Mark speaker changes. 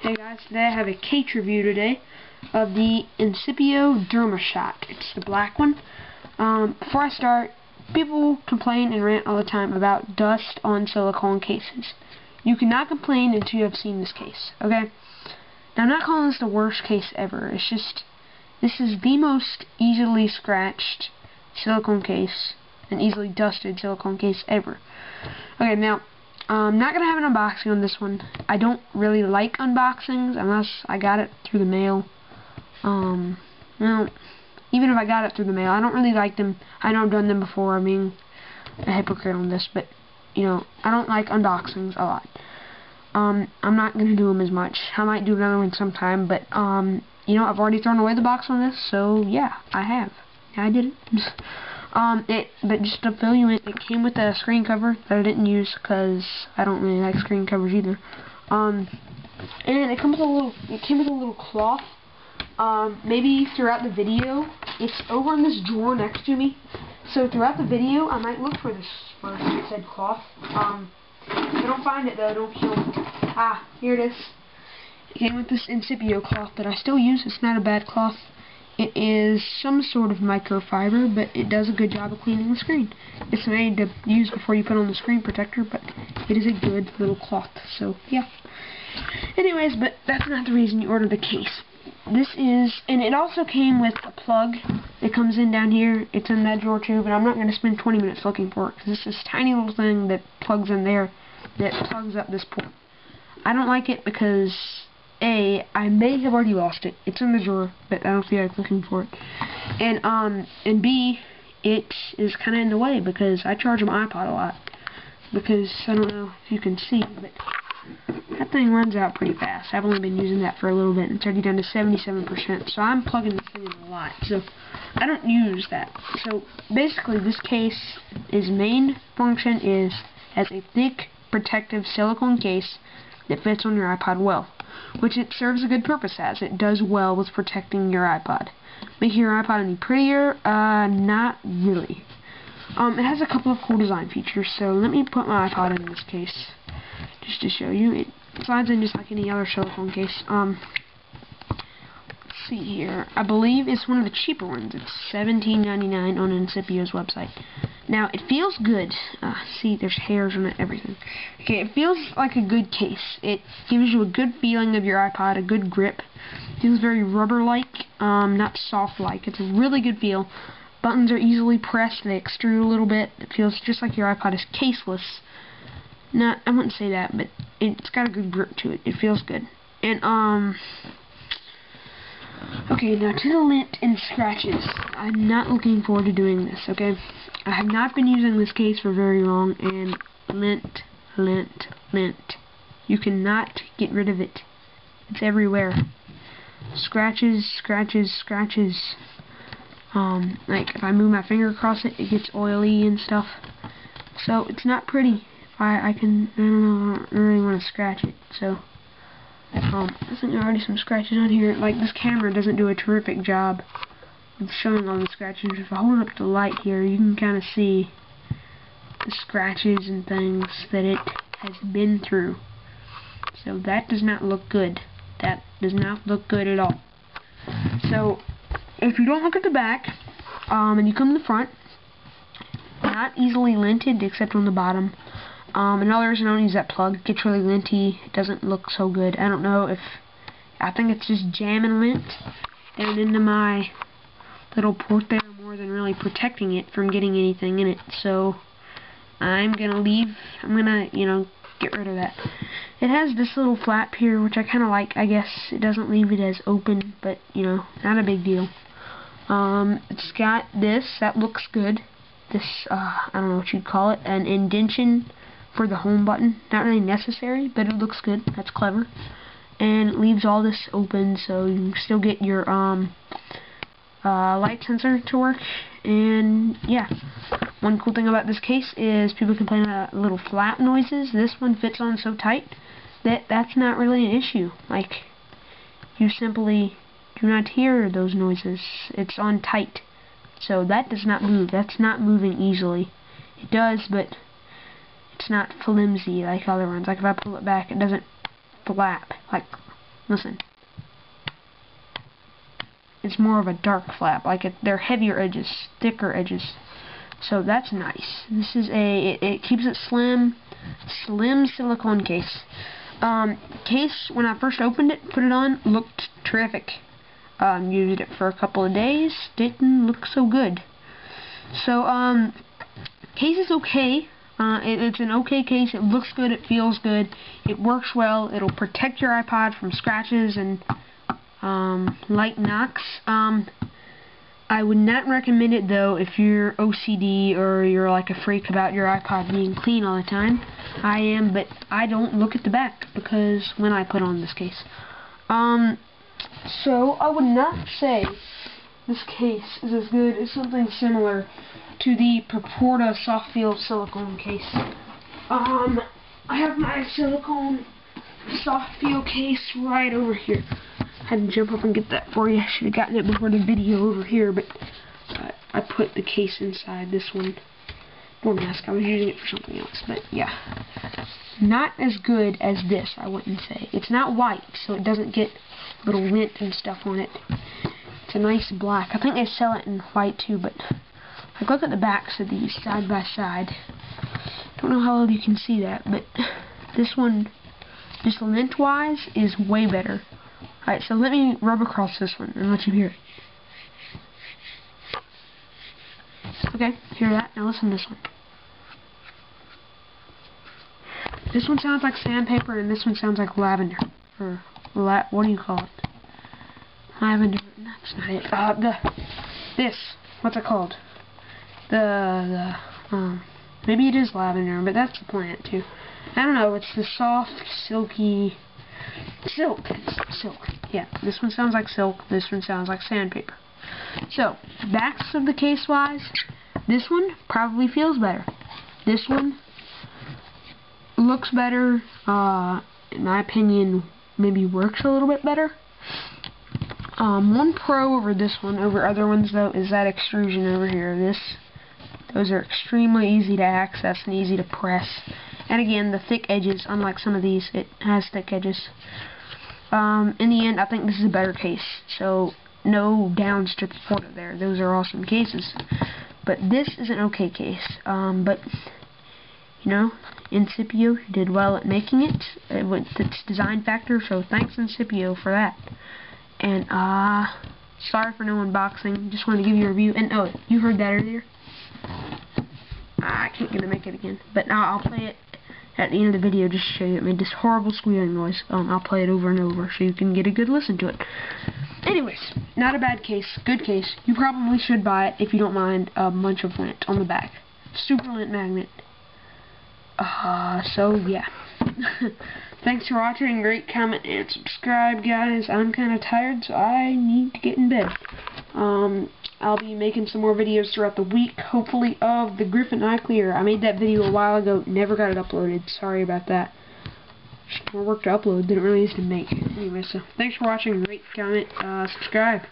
Speaker 1: Hey guys, today I have a case review today of the Incipio DermaShot. It's the black one. Um, before I start, people complain and rant all the time about dust on silicone cases. You cannot complain until you have seen this case, okay? Now I'm not calling this the worst case ever. It's just, this is the most easily scratched silicone case and easily dusted silicone case ever. Okay, now, I'm not going to have an unboxing on this one. I don't really like unboxings unless I got it through the mail. Um, well, even if I got it through the mail, I don't really like them. I know I've done them before. I'm being a hypocrite on this, but, you know, I don't like unboxings a lot. Um, I'm not going to do them as much. I might do another one sometime, but, um, you know, I've already thrown away the box on this, so, yeah, I have. I did it. Um, it, but just to fill you in, it came with a screen cover that I didn't use because I don't really like screen covers either. Um, and it comes with a little, it came with a little cloth. Um, maybe throughout the video, it's over in this drawer next to me. So throughout the video, I might look for this first said cloth. Um, if I don't find it though, don't kill me. Ah, here it is. It came with this Incipio cloth that I still use. It's not a bad cloth. It is some sort of microfiber, but it does a good job of cleaning the screen. It's made to use before you put on the screen protector, but it is a good little cloth, so yeah. Anyways, but that's not the reason you order the case. This is, and it also came with a plug that comes in down here. It's in that drawer too, but I'm not going to spend 20 minutes looking for it, because it's this tiny little thing that plugs in there that plugs up this port. I don't like it because a, I may have already lost it. It's in the drawer, but I don't feel like looking for it. And um, and B, it is kind of in the way because I charge my iPod a lot. Because I don't know if you can see, but that thing runs out pretty fast. I've only been using that for a little bit, and it's already down to 77%. So I'm plugging this thing in a lot. So I don't use that. So basically, this case, its main function is as a thick protective silicone case that fits on your iPod well which it serves a good purpose as. It does well with protecting your iPod. Making your iPod any prettier? Uh, not really. Um, it has a couple of cool design features, so let me put my iPod in this case, just to show you. It slides in just like any other silicone case. Um, let's see here. I believe it's one of the cheaper ones. It's $17.99 on Incipio's website. Now, it feels good. Uh, see, there's hairs on it, everything. Okay, it feels like a good case. It gives you a good feeling of your iPod, a good grip. It feels very rubber-like, um, not soft-like. It's a really good feel. Buttons are easily pressed. They extrude a little bit. It feels just like your iPod is caseless. Not, I wouldn't say that, but it's got a good grip to it. It feels good. And, um... Okay, now to the lint and scratches. I'm not looking forward to doing this, okay? I have not been using this case for very long, and lint, lint, lint. You cannot get rid of it. It's everywhere. Scratches, scratches, scratches. Um, like, if I move my finger across it, it gets oily and stuff. So, it's not pretty. I, I can, I don't know, I don't really want to scratch it, so. Um, I there already some scratches on here. Like, this camera doesn't do a terrific job showing all the scratches. If I hold up the light here, you can kind of see the scratches and things that it has been through. So that does not look good. That does not look good at all. So if you don't look at the back, um, and you come to the front, not easily linted except on the bottom. Um, another reason I don't use that plug. It gets really linty. It doesn't look so good. I don't know if I think it's just jamming lint And into my little port there more than really protecting it from getting anything in it. So I'm going to leave, I'm going to, you know, get rid of that. It has this little flap here, which I kind of like, I guess. It doesn't leave it as open, but, you know, not a big deal. Um, it's got this, that looks good. This, uh, I don't know what you'd call it, an indentation for the home button. Not really necessary, but it looks good. That's clever. And leaves all this open, so you can still get your, um, uh, light sensor to work. And yeah, one cool thing about this case is people complain about little flap noises. This one fits on so tight that that's not really an issue. Like, you simply do not hear those noises. It's on tight. So that does not move. That's not moving easily. It does, but it's not flimsy like other ones. Like if I pull it back, it doesn't flap. Like, Listen. It's more of a dark flap. Like, it, they're heavier edges, thicker edges. So that's nice. This is a, it, it keeps it slim, slim silicone case. Um, case, when I first opened it, put it on, looked terrific. Um, used it for a couple of days, didn't look so good. So, um, case is okay. Uh, it, it's an okay case. It looks good. It feels good. It works well. It'll protect your iPod from scratches and um, light knocks. Um, I would not recommend it though if you're OCD or you're like a freak about your iPod being clean all the time. I am, but I don't look at the back because when I put on this case. Um, so I would not say this case is as good as something similar to the Proporta soft feel silicone case. Um, I have my silicone soft feel case right over here. I had to jump up and get that for you. I should have gotten it before the video over here, but uh, I put the case inside this one. Don't mask. I was using it for something else, but yeah. Not as good as this, I wouldn't say. It's not white, so it doesn't get little lint and stuff on it. It's a nice black. I think they sell it in white too, but like look at the backs of these side by side. Don't know how well you can see that, but this one, just lint-wise, is way better. Alright, so let me rub across this one and let you hear it. Okay, hear that? Now listen to this one. This one sounds like sandpaper and this one sounds like lavender. Or, la what do you call it? Lavender, that's not it. Uh, the, this, what's it called? The, the, um, maybe it is lavender, but that's the plant too. I don't know, it's the soft, silky, silk, silk. Yeah, this one sounds like silk, this one sounds like sandpaper. So, backs of the case wise, this one probably feels better. This one looks better, uh, in my opinion, maybe works a little bit better. Um, one pro over this one, over other ones though, is that extrusion over here. This, those are extremely easy to access and easy to press. And again, the thick edges, unlike some of these, it has thick edges. Um, in the end, I think this is a better case. So, no downs downstrip Porta there. Those are awesome cases. But this is an okay case. Um, but, you know, Incipio did well at making it. It was its design factor, so thanks Incipio for that. And, uh, sorry for no unboxing. Just wanted to give you a review. And, oh, you heard that earlier? I can't get to make it again. But now I'll play it at the end of the video just to show you it made this horrible squealing noise. Um, I'll play it over and over so you can get a good listen to it. Anyways, not a bad case. Good case. You probably should buy it if you don't mind a bunch of lint on the back. Super lint magnet. Uh, so, yeah. Thanks for watching. Great comment, and subscribe, guys. I'm kind of tired, so I need to get in bed. Um, I'll be making some more videos throughout the week, hopefully, of the Griffin iClear. I made that video a while ago, never got it uploaded. Sorry about that. More work to upload than it really is to make. Anyway, so thanks for watching. Rate, comment, uh, subscribe.